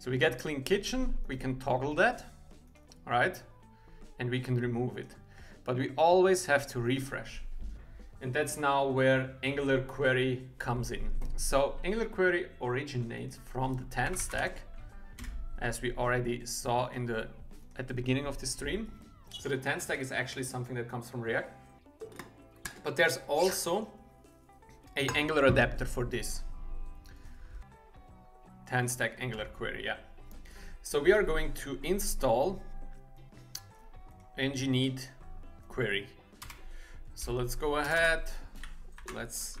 So we get clean kitchen, we can toggle that, right? And we can remove it. But we always have to refresh. And that's now where Angular Query comes in. So Angular Query originates from the TanStack, as we already saw in the at the beginning of the stream. So the TanStack is actually something that comes from React. But there's also a Angular adapter for this. TanStack Angular query, yeah. So we are going to install ng-neat query. So let's go ahead, let's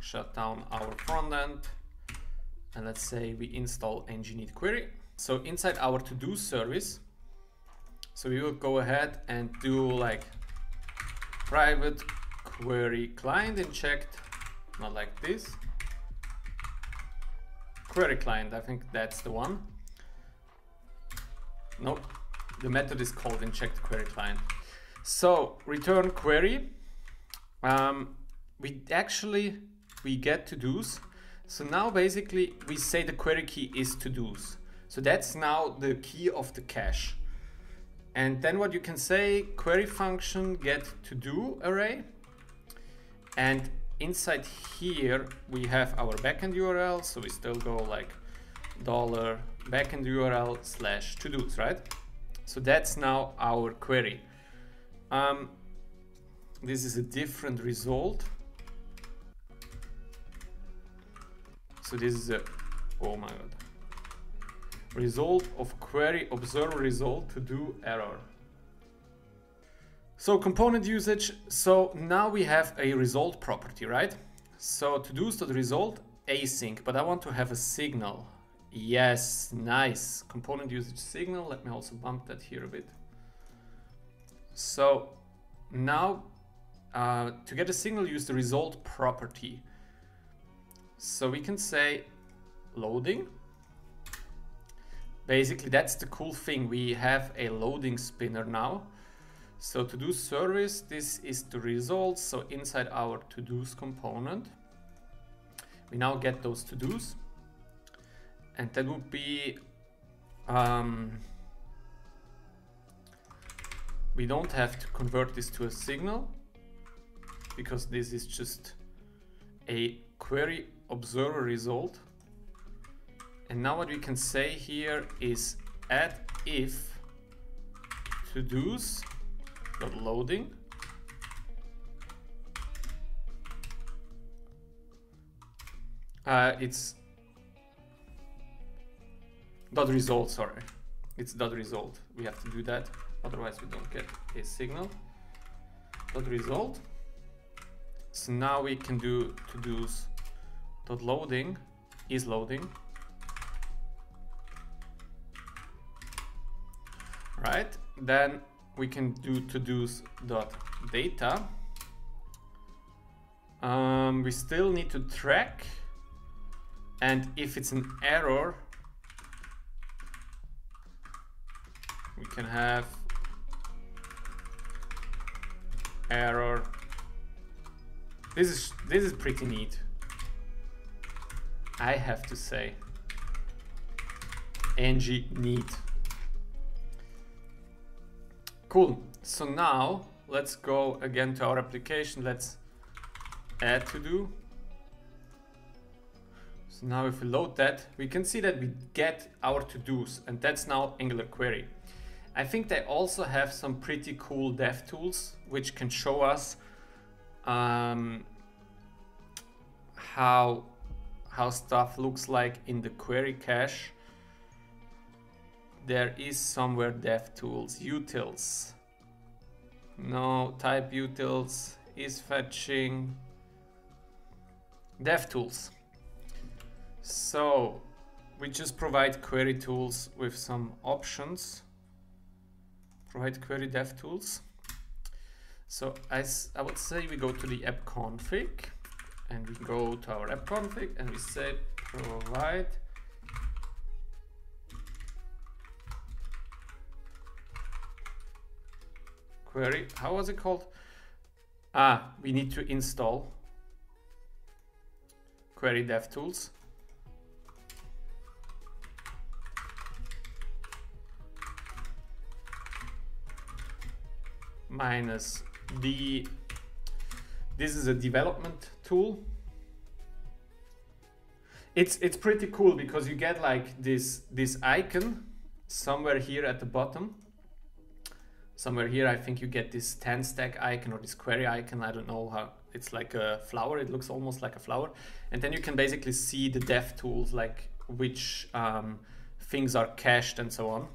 shut down our front end and let's say we install ng-neat query. So inside our to-do service, so we will go ahead and do like private query client inject, not like this. Query client, I think that's the one. Nope, the method is called inject query client. So return query, um, we actually, we get to-dos. So now basically we say the query key is to-dos. So that's now the key of the cache. And then what you can say, query function get to do array. And inside here, we have our backend URL. So we still go like dollar backend URL slash to do's, right? So that's now our query. Um, this is a different result. So this is a, oh my God result of query observer result to do error. So component usage, so now we have a result property, right? So to do so the result async, but I want to have a signal. Yes, nice. Component usage signal. Let me also bump that here a bit. So now uh, to get a signal, use the result property. So we can say loading Basically, that's the cool thing. We have a loading spinner now. So to do service, this is the results. So inside our to-dos component, we now get those to-dos. And that would be, um, we don't have to convert this to a signal because this is just a query observer result. And now what we can say here is add if to do's dot loading? Uh, it's dot result sorry. It's dot result. We have to do that otherwise we don't get a signal. Dot result. So now we can do to do's dot loading is loading. Right? Then we can do to-dos dot data. Um, we still need to track, and if it's an error, we can have error. This is this is pretty neat. I have to say. ng neat. Cool. So now let's go again to our application. Let's add to do. So now if we load that, we can see that we get our to-dos and that's now Angular Query. I think they also have some pretty cool dev tools which can show us um, how how stuff looks like in the query cache there is somewhere dev tools utils. No type utils is fetching dev tools. So we just provide query tools with some options. Provide query dev tools. So as I would say we go to the app config and we go to our app config and we say provide query. How was it called? Ah, we need to install query Dev Tools. minus the this is a development tool it's it's pretty cool because you get like this this icon somewhere here at the bottom Somewhere here, I think you get this TanStack icon or this query icon. I don't know how it's like a flower. It looks almost like a flower. And then you can basically see the dev tools, like which um, things are cached and so on.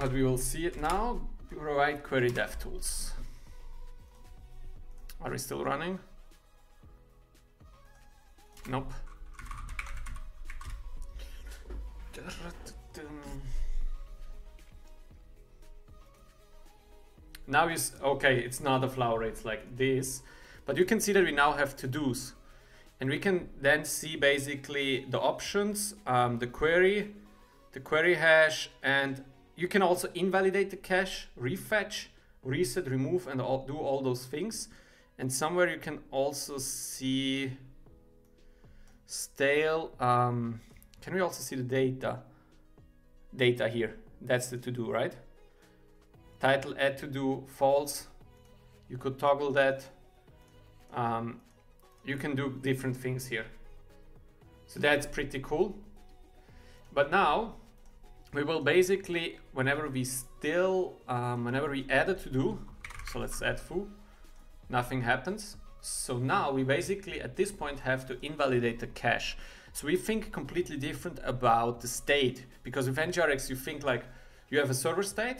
But we will see it now. Provide query dev tools. Are we still running? Nope. Now is okay, it's not a flower, it's like this. But you can see that we now have to-dos. And we can then see basically the options, um, the query, the query hash, and you can also invalidate the cache, refetch, reset, remove, and all, do all those things. And somewhere you can also see stale. Um, can we also see the data? Data here. That's the to-do, right? Title add to-do false. You could toggle that. Um, you can do different things here. So that's pretty cool. But now we will basically, whenever we still, um, whenever we add a to-do, so let's add foo, nothing happens. So now we basically at this point have to invalidate the cache. So we think completely different about the state because with NGRX you think like you have a server state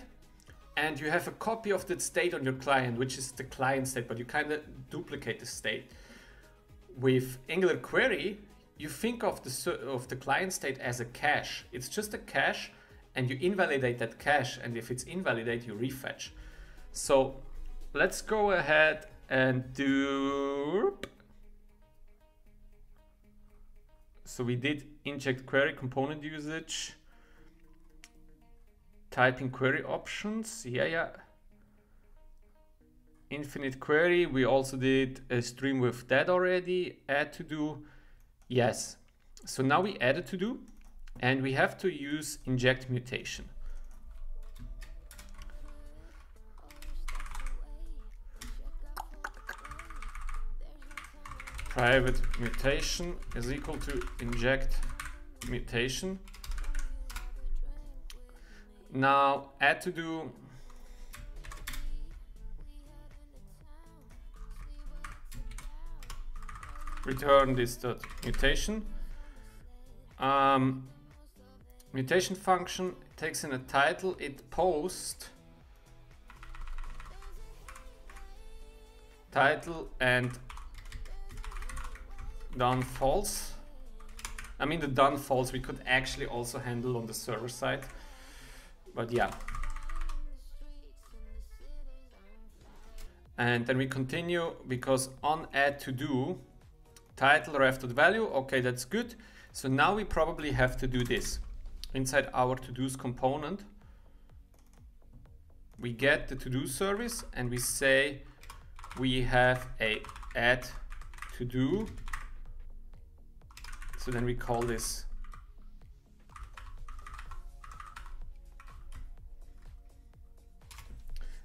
and you have a copy of that state on your client, which is the client state, but you kind of duplicate the state. With Angular Query, you think of the, of the client state as a cache. It's just a cache and you invalidate that cache and if it's invalidate you refetch. So let's go ahead and do so we did inject query component usage typing query options. Yeah yeah. Infinite query. We also did a stream with that already. Add to do. Yes. So now we added to do and we have to use inject mutation. Private mutation is equal to inject mutation. Now add to do return this dot mutation. Um, mutation function takes in a title, it post title and done false. I mean the done false we could actually also handle on the server side, but yeah. And then we continue because on add to do title ref dot value, okay that's good. So now we probably have to do this inside our to-dos component, we get the to-do service and we say we have a add to-do. So then we call this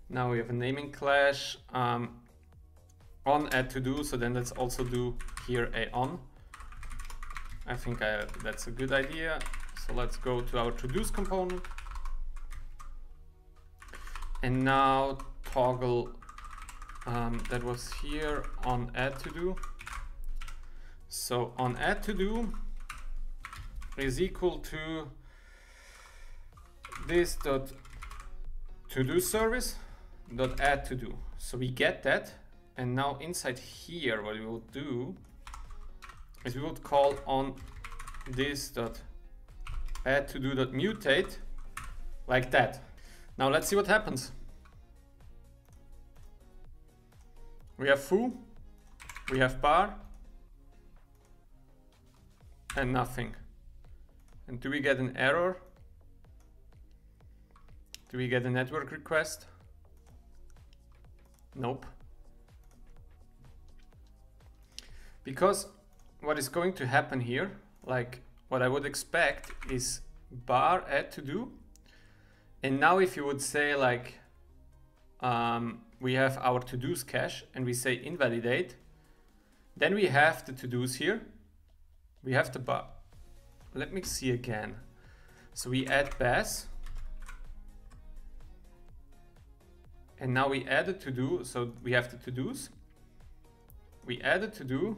Now we have a naming clash um, on add to do. So then let's also do here a on. I think I, that's a good idea. So let's go to our to-dos component. And now toggle um, that was here on add to do. So on add to do is equal to this dot to do service dot add to do. So we get that. And now inside here, what we will do is we would call on this dot add to do that mutate like that. Now let's see what happens. We have foo, we have bar, and nothing. And do we get an error? Do we get a network request? Nope. Because what is going to happen here, like what I would expect is bar add to do And now if you would say like, um, we have our to-dos cache and we say invalidate, then we have the to-dos here. We have the bar. Let me see again. So we add baz. And now we add a to-do, so we have the to-dos. We add a to-do,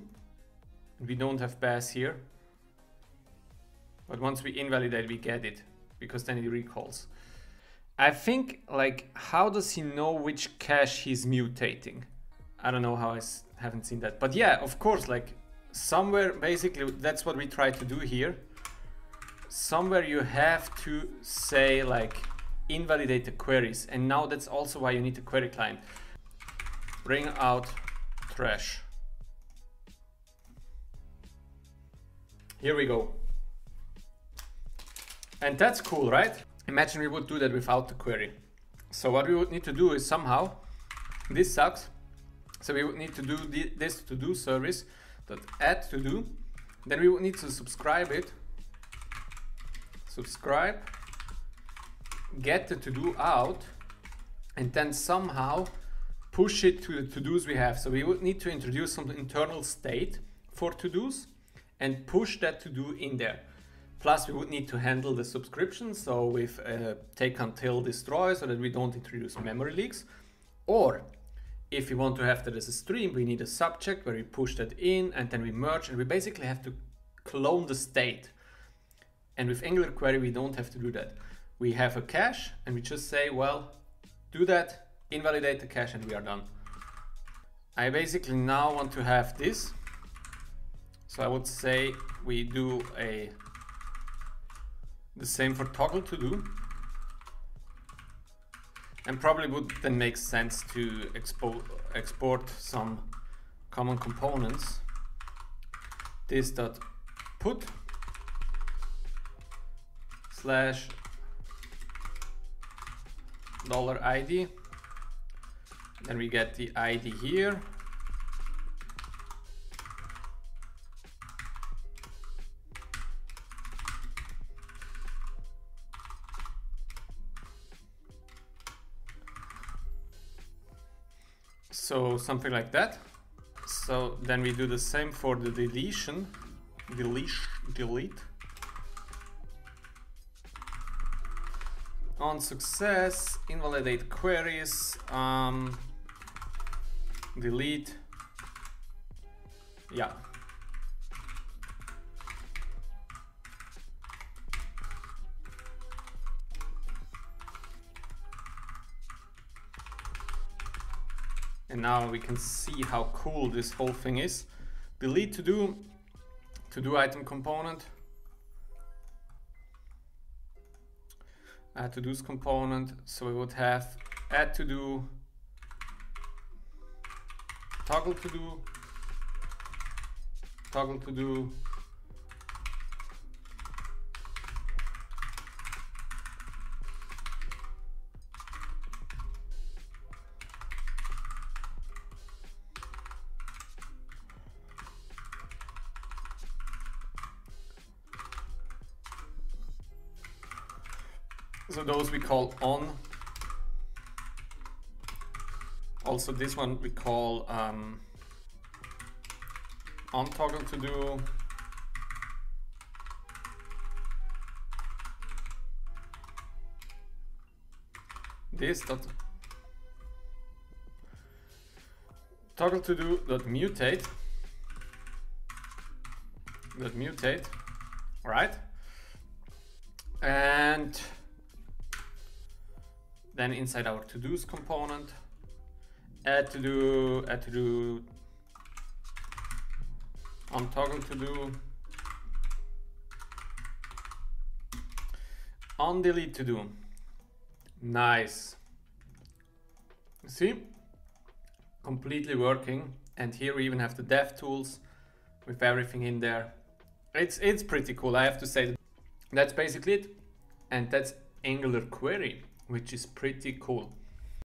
we don't have pass here. But once we invalidate, we get it, because then it recalls. I think, like, how does he know which cache he's mutating? I don't know how I haven't seen that. But yeah, of course, like, somewhere, basically, that's what we try to do here. Somewhere you have to say, like, invalidate the queries. And now that's also why you need the query client. Bring out trash. Here we go. And that's cool, right? Imagine we would do that without the query. So what we would need to do is somehow, this sucks. So we would need to do this to do service dot add to do. Then we would need to subscribe it. Subscribe, get the to do out, and then somehow push it to the to dos we have. So we would need to introduce some internal state for to dos and push that to do in there. Plus we would need to handle the subscription, so with uh, take until destroy so that we don't introduce memory leaks. Or if we want to have that as a stream, we need a subject where we push that in and then we merge and we basically have to clone the state. And with Angular query, we don't have to do that. We have a cache and we just say, well, do that, invalidate the cache and we are done. I basically now want to have this. So I would say we do a the same for toggle to do. And probably would then make sense to expo export some common components. This dot put slash dollar ID. Then we get the ID here So something like that. So then we do the same for the deletion. Delete, delete. On success, invalidate queries, um, delete. Yeah, And now we can see how cool this whole thing is. Delete to do, to do item component. Add to do's component. So we would have add to do, toggle to do, toggle to do, those we call on. Also this one we call um, on toggle to do. This dot toggle to do dot mutate dot mutate, right? And then inside our to-dos component, add to do, add to do, on toggle to do, on delete to do. Nice. See? Completely working. And here we even have the dev tools with everything in there. It's, it's pretty cool, I have to say. That's basically it. And that's Angular Query which is pretty cool.